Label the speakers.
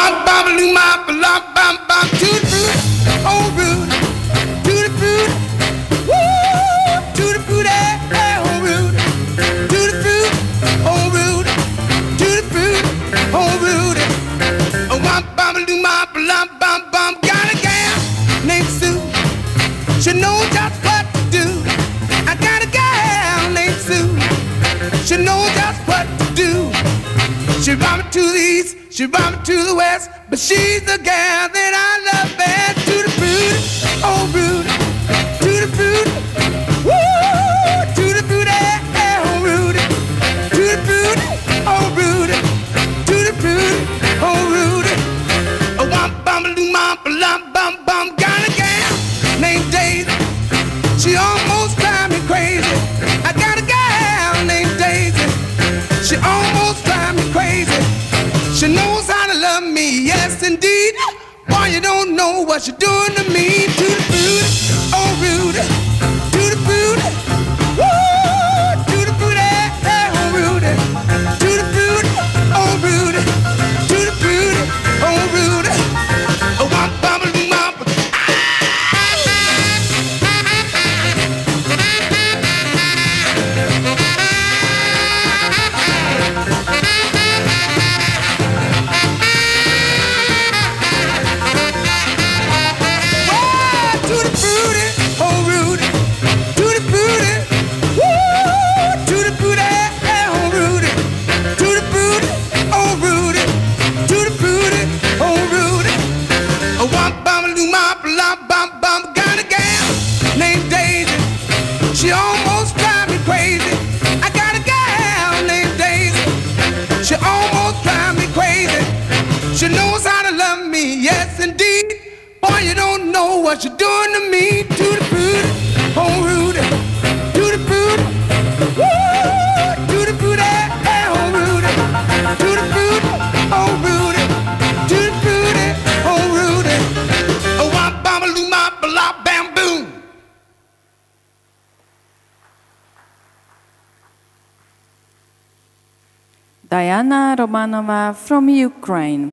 Speaker 1: One bam loo ma bam bam bam to the fruit, oh Rudy, to the fruit, woo, to the fruit, eh, eh, oh Rudy, to the fruit, oh Rudy, to the fruit, oh Rudy. One bam loo ma bam bam bam, got a gal named Sue. She knows just what to do. I got a gal named Sue. She knows just what. She brought me to the east, she brought me to the west, but she's the gal that I love best. To the oh Rudy, to the fruit, oh Rudy, oh Rudy, oh Rudy. Bum, got a gal named Daisy. She almost love me, yes indeed. Boy, you don't know what you're doing to me. To the fruit, ma bum bum bum, got a gal named Daisy. She almost drive me crazy. I got a gal named Daisy. She almost drive me crazy. She knows how to love me, yes indeed. Boy, you don't know what you're doing to me. To the fruit, oh Rudy.
Speaker 2: Diana Romanova from Ukraine.